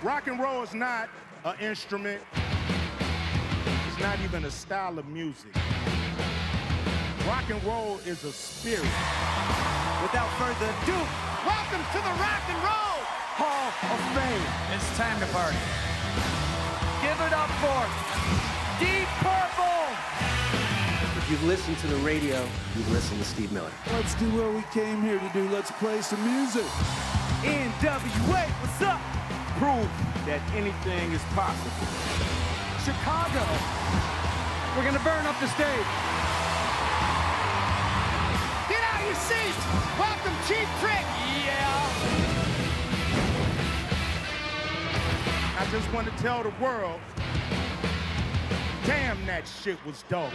Rock and roll is not an instrument. It's not even a style of music. Rock and roll is a spirit. Without further ado, welcome to the Rock and Roll Hall of Fame. It's time to party. Give it up for Deep Purple. If you've listened to the radio, you've listened to Steve Miller. Let's do what we came here to do. Let's play some music. NWA, what's? Proof that anything is possible. Chicago. We're gonna burn up the stage. Get out of your seats. Welcome, Cheap Trick. Yeah. I just want to tell the world, damn, that shit was dope.